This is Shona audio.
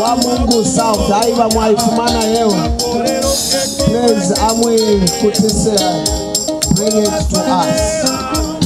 kwamungu south aiva mwaifumana yeo praise amwe kutisera bring it to us